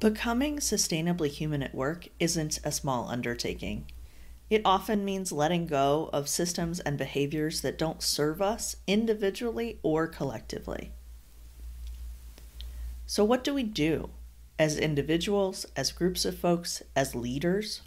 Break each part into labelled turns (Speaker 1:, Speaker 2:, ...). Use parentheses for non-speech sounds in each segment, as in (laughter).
Speaker 1: Becoming sustainably human at work isn't a small undertaking. It often means letting go of systems and behaviors that don't serve us individually or collectively. So, what do we do as individuals, as groups of folks, as leaders?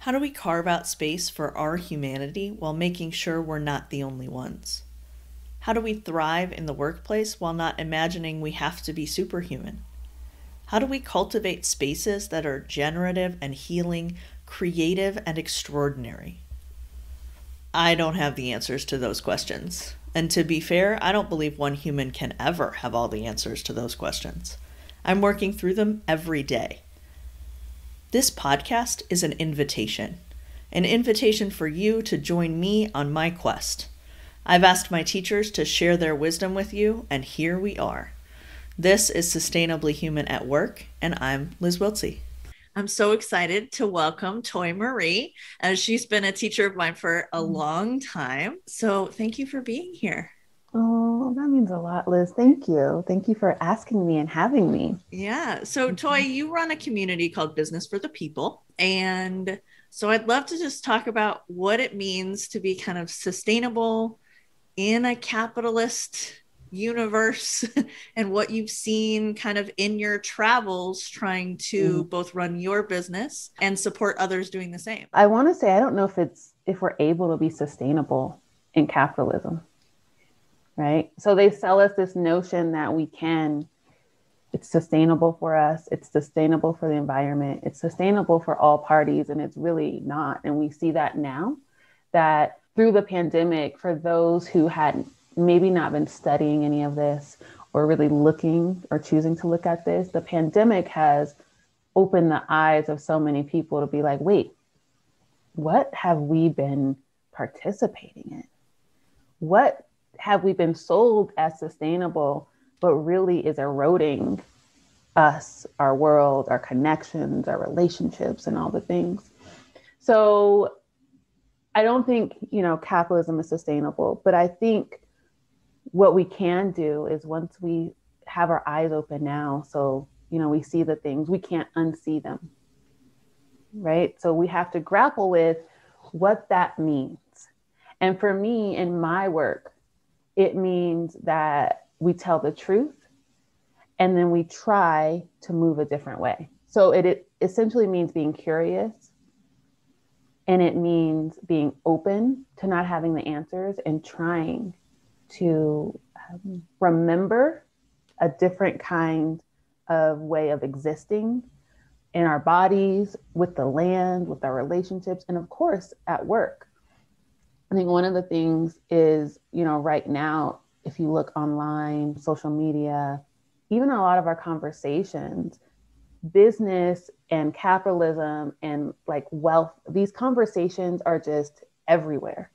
Speaker 1: How do we carve out space for our humanity while making sure we're not the only ones? How do we thrive in the workplace while not imagining we have to be superhuman? How do we cultivate spaces that are generative and healing, creative and extraordinary? I don't have the answers to those questions. And to be fair, I don't believe one human can ever have all the answers to those questions. I'm working through them every day. This podcast is an invitation, an invitation for you to join me on my quest I've asked my teachers to share their wisdom with you, and here we are. This is Sustainably Human at Work, and I'm Liz Wiltsie. I'm so excited to welcome Toi Marie, as she's been a teacher of mine for a mm. long time. So thank you for being here.
Speaker 2: Oh, that means a lot, Liz. Thank you. Thank you for asking me and having me.
Speaker 1: Yeah. So, mm-hmm. Toi, you run a community called Business for the People. And so I'd love to just talk about what it means to be kind of sustainable in a capitalist universe (laughs) and what you've seen kind of in your travels trying to mm. both run your business and support others doing the same.
Speaker 2: I want to say I don't know if it's if we're able to be sustainable in capitalism. Right? So they sell us this notion that we can it's sustainable for us, it's sustainable for the environment, it's sustainable for all parties and it's really not and we see that now that through the pandemic, for those who had maybe not been studying any of this or really looking or choosing to look at this, the pandemic has opened the eyes of so many people to be like, wait, what have we been participating in? What have we been sold as sustainable, but really is eroding us, our world, our connections, our relationships, and all the things? So I don't think, you know, capitalism is sustainable, but I think what we can do is once we have our eyes open now, so, you know, we see the things, we can't unsee them. Right? So we have to grapple with what that means. And for me in my work, it means that we tell the truth and then we try to move a different way. So it, it essentially means being curious and it means being open to not having the answers and trying to um, remember a different kind of way of existing in our bodies, with the land, with our relationships, and of course at work. I think one of the things is, you know, right now, if you look online, social media, even a lot of our conversations, business and capitalism and like wealth, these conversations are just everywhere.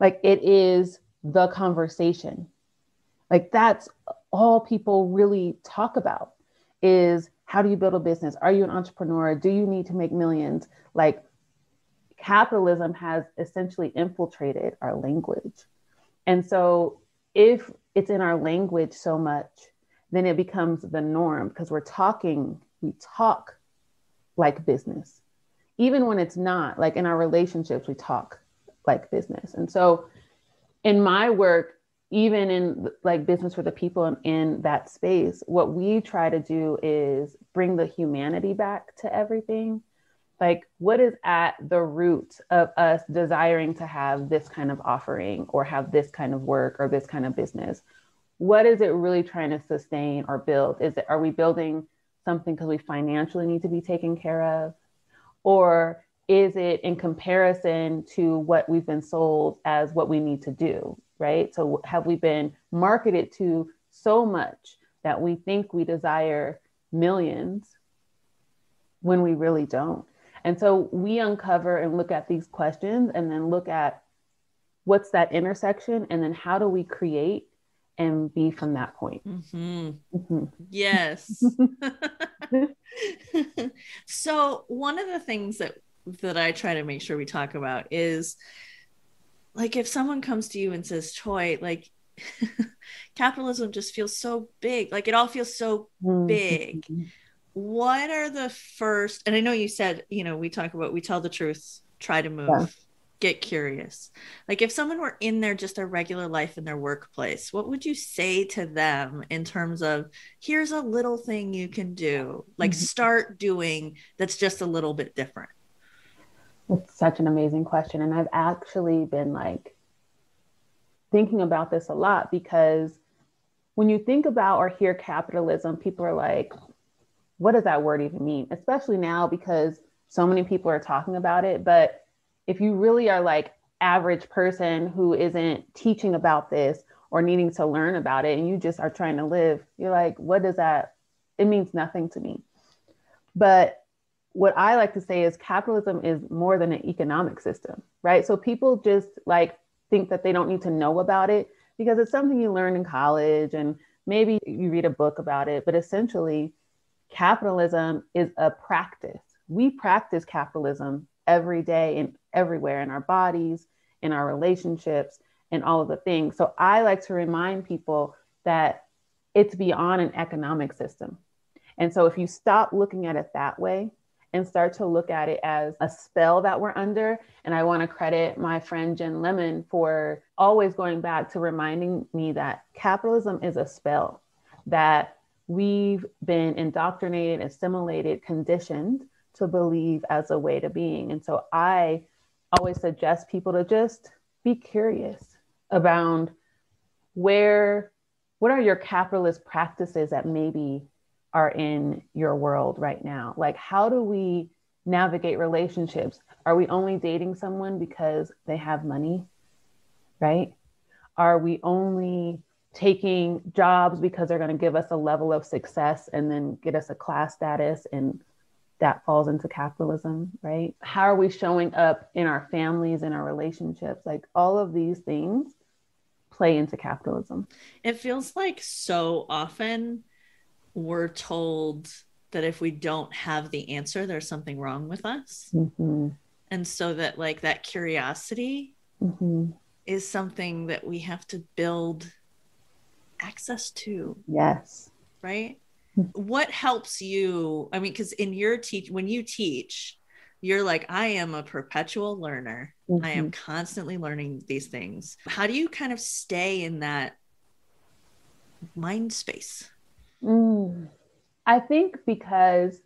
Speaker 2: Like it is the conversation. Like that's all people really talk about is how do you build a business? Are you an entrepreneur? Do you need to make millions? Like capitalism has essentially infiltrated our language. And so if it's in our language so much, then it becomes the norm because we're talking we talk like business. Even when it's not like in our relationships we talk like business. And so in my work even in like business for the people in, that space what we try to do is bring the humanity back to everything. Like what is at the root of us desiring to have this kind of offering or have this kind of work or this kind of business? What is it really trying to sustain or build? Is it are we building something because we financially need to be taken care of? Or is it in comparison to what we've been sold as what we need to do? Right. So have we been marketed to so much that we think we desire millions when we really don't? And so we uncover and look at these questions and then look at what's that intersection and then how do we create and be from that point. Mm-hmm.
Speaker 1: Mm-hmm. Yes. (laughs) (laughs) so one of the things that that I try to make sure we talk about is like if someone comes to you and says, "Toi, like (laughs) capitalism just feels so big. Like it all feels so mm-hmm. big. What are the first, and I know you said, you know, we talk about, we tell the truth, try to move. Yeah get curious. Like if someone were in their just a regular life in their workplace, what would you say to them in terms of here's a little thing you can do? Like mm-hmm. start doing that's just a little bit different.
Speaker 2: It's such an amazing question and I've actually been like thinking about this a lot because when you think about or hear capitalism, people are like what does that word even mean? Especially now because so many people are talking about it, but if you really are like average person who isn't teaching about this or needing to learn about it and you just are trying to live, you're like, what does that? It means nothing to me. But what I like to say is capitalism is more than an economic system, right? So people just like think that they don't need to know about it because it's something you learn in college and maybe you read a book about it, but essentially capitalism is a practice. We practice capitalism every day and everywhere in our bodies, in our relationships, and all of the things. So I like to remind people that it's beyond an economic system. And so if you stop looking at it that way and start to look at it as a spell that we're under, and I want to credit my friend Jen Lemen for always going back to reminding me that capitalism is a spell, that we've been indoctrinated, assimilated, conditioned to believe as a way to being. And so I always suggest people to just be curious about where what are your capitalist practices that maybe are in your world right now? Like how do we navigate relationships? Are we only dating someone because they have money? Right? Are we only taking jobs because they're going to give us a level of success and then get us a class status and that falls into capitalism, right? How are we showing up in our families and our relationships? Like all of these things play into capitalism.
Speaker 1: It feels like so often we're told that if we don't have the answer, there's something wrong with us. Mm-hmm. And so that, like, that curiosity mm-hmm. is something that we have to build access to.
Speaker 2: Yes.
Speaker 1: Right what helps you i mean because in your teach when you teach you're like i am a perpetual learner mm-hmm. i am mm-hmm. constantly learning these things how do you kind of stay in that mind space
Speaker 2: mm. i think because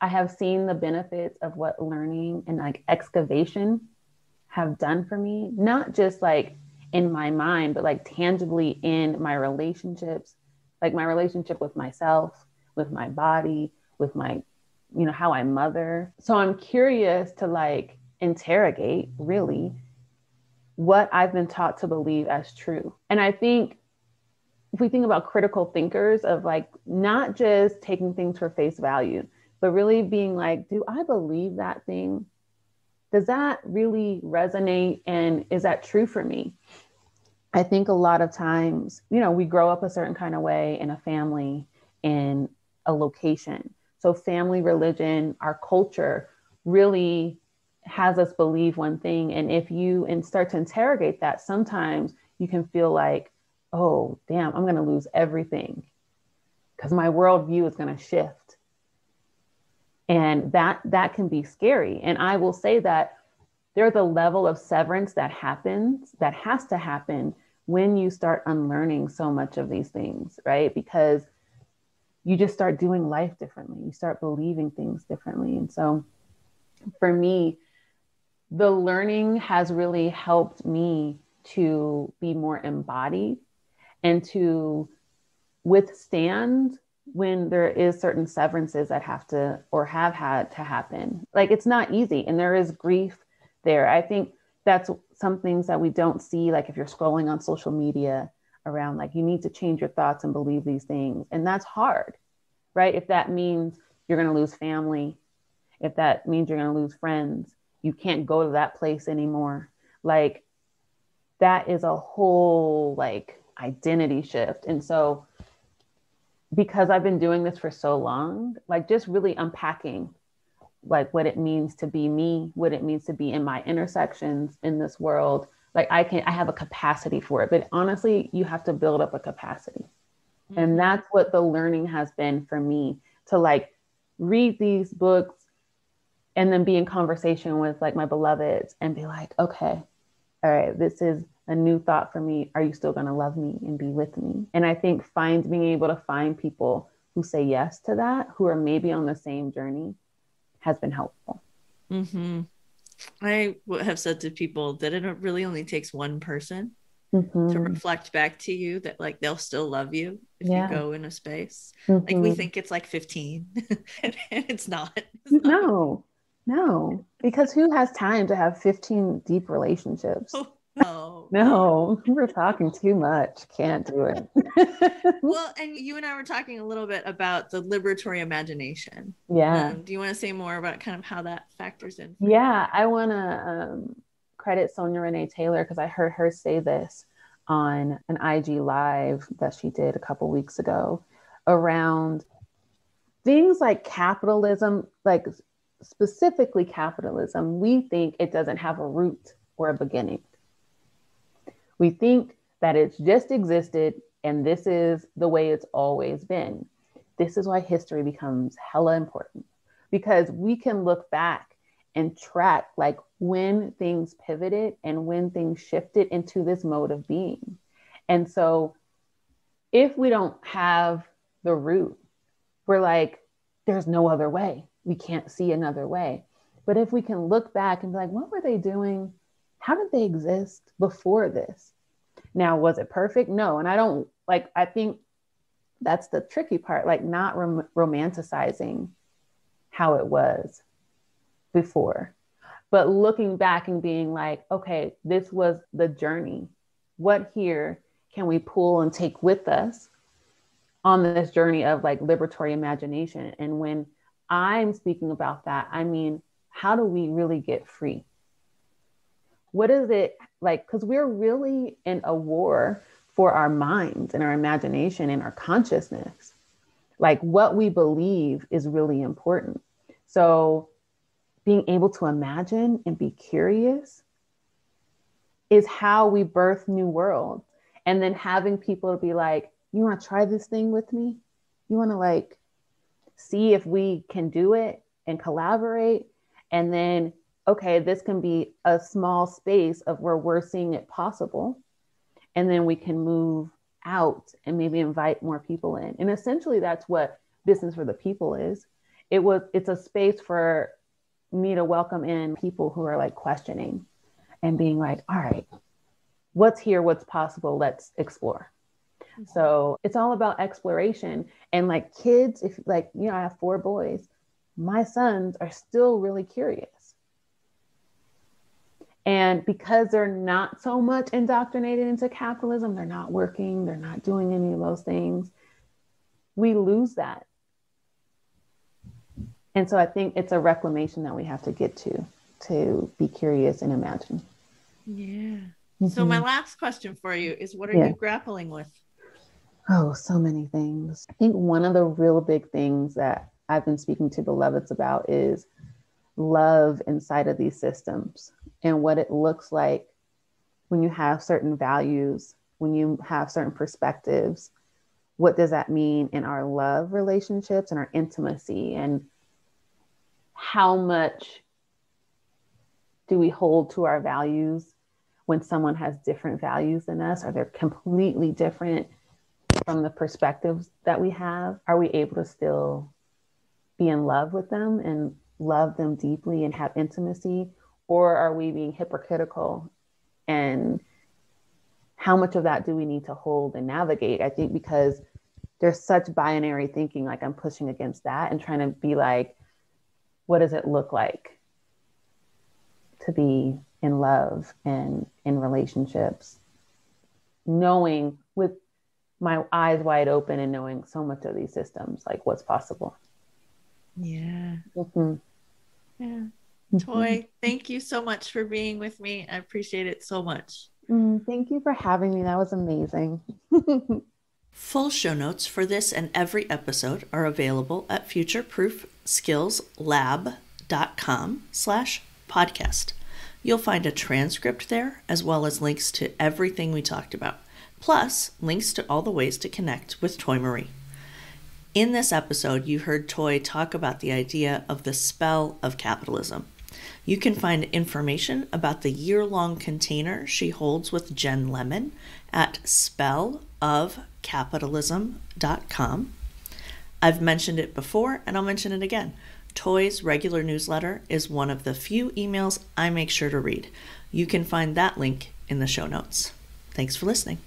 Speaker 2: i have seen the benefits of what learning and like excavation have done for me not just like in my mind but like tangibly in my relationships like my relationship with myself with my body, with my, you know, how I mother. So I'm curious to like interrogate really what I've been taught to believe as true. And I think if we think about critical thinkers of like not just taking things for face value, but really being like, do I believe that thing? Does that really resonate? And is that true for me? I think a lot of times, you know, we grow up a certain kind of way in a family and a location. So, family, religion, our culture really has us believe one thing. And if you and start to interrogate that, sometimes you can feel like, oh, damn, I'm going to lose everything because my worldview is going to shift. And that that can be scary. And I will say that there's a level of severance that happens, that has to happen when you start unlearning so much of these things, right? Because you just start doing life differently. You start believing things differently. And so for me, the learning has really helped me to be more embodied and to withstand when there is certain severances that have to or have had to happen like it's not easy and there is grief there i think that's some things that we don't see like if you're scrolling on social media around like you need to change your thoughts and believe these things. And that's hard right? If that means you're going to lose family if that means you're going to lose friends you can't go to that place anymore. Like that is a whole like identity shift. And so because i've been doing this for so long like just really unpacking like what it means to be me what it means to be in my intersections in this world like I can I have a capacity for it. But honestly, you have to build up a capacity. Mm-hmm. And that's what the learning has been for me to like read these books and then be in conversation with like my beloveds and be like, okay, all right, this is a new thought for me. Are you still going to love me and be with me? And I think find being able to find people who say yes to that, who are maybe on the same journey, has been helpful.
Speaker 1: Mm-hmm. I have said to people that it really only takes one person mm-hmm. to reflect back to you that like they'll still love you if yeah. you go in a space. Mm-hmm. Like we mm-hmm. think it's like 15 (laughs) and it's not. It's
Speaker 2: not. No, no, because who has time to have 15 deep relationships? (laughs) Oh, no. No, (laughs) we're talking too much. Can't do it. (laughs)
Speaker 1: well, and you and I were talking a little bit about the liberatory imagination.
Speaker 2: Yeah.
Speaker 1: Um, do you want to say more about kind of how that factors in?
Speaker 2: Yeah, I want to um, credit Sonya Renee Taylor because I heard her say this on an IG live that she did a couple weeks ago around things like capitalism, like specifically capitalism. We think it doesn't have a root or a beginning. We think that it's just existed and this is the way it's always been. This is why history becomes hella important because we can look back and track like when things pivoted and when things shifted into this mode of being. And so if we don't have the root, we're like, there's no other way. We can't see another way. But if we can look back and be like, what were they doing how did they exist before this? Now, was it perfect? No. And I don't like, I think that's the tricky part, like not rom- romanticizing how it was before, but looking back and being like, okay, this was the journey. What here can we pull and take with us on this journey of like liberatory imagination? And when I'm speaking about that, I mean, how do we really get free? What is it like because we're really in a war for our minds and our imagination and our consciousness. Like what we believe is really important. So being able to imagine and be curious is how we birth new worlds. And then having people to be like you want to try this thing with me? You want to like see if we can do it and collaborate? And then okay, this can be a small space of where we're seeing it possible. And then we can move out and maybe invite more people in. And essentially that's what business for the people is. It was it's a space for me to welcome in people who are like questioning and being like, all right, what's here, what's possible, let's explore. Mm-hmm. So it's all about exploration. And like kids, if like, you know, I have four boys, my sons are still really curious and because they're not so much indoctrinated into capitalism, they're not working, they're not doing any of those things, we lose that. And so I think it's a reclamation that we have to get to, to be curious and imagine.
Speaker 1: Yeah. Mm-hmm. So, my last question for you is what are yeah. you grappling with?
Speaker 2: Oh, so many things. I think one of the real big things that I've been speaking to beloveds about is love inside of these systems and what it looks like when you have certain values, when you have certain perspectives. What does that mean in our love relationships and our intimacy? And how much do we hold to our values when someone has different values than us? Are they completely different from the perspectives that we have? Are we able to still be in love with them and love them deeply and have intimacy? Or are we being hypocritical? And how much of that do we need to hold and navigate? I think because there's such binary thinking, like I'm pushing against that and trying to be like, what does it look like to be in love and in relationships? Knowing with my eyes wide open and knowing so much of these systems, like what's possible.
Speaker 1: Yeah. Mm-hmm. Yeah. Mm-hmm. Toi, thank you so much for being with me. I appreciate it so much.
Speaker 2: Mm, thank you for having me. That was amazing. (laughs)
Speaker 1: Full show notes for this and every episode are available at futureproofskillslab.com slash podcast. You'll find a transcript there, as well as links to everything we talked about, plus links to all the ways to connect with Toi Marie. In this episode, you heard Toi talk about the idea of the spell of capitalism. You can find information about the year long container she holds with Jen Lemen at spellofcapitalism.com. I've mentioned it before and I'll mention it again. Toi's regular newsletter is one of the few emails I make sure to read. You can find that link in the show notes. Thanks for listening.